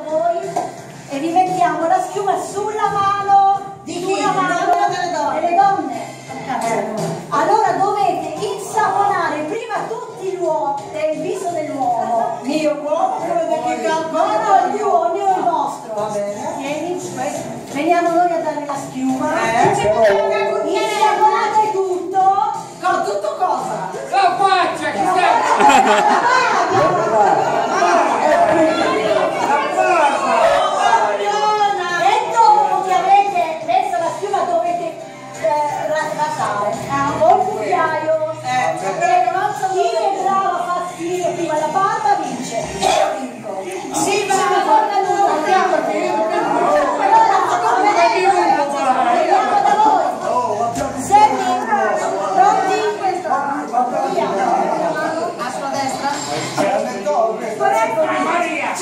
voi e vi mettiamo la schiuma sulla mano Di chi? sulla mano o delle donne? delle donne. Allora dovete insaponare prima tutti il viso dell'uomo. Mio uomo, quello di chi No, no, il tuo, il mio è il vostro. Va bene. Tieni, veniamo noi a dare la schiuma. Eh? Insaponate tutto. Con tutto cosa? La faccia, che stai? Maria!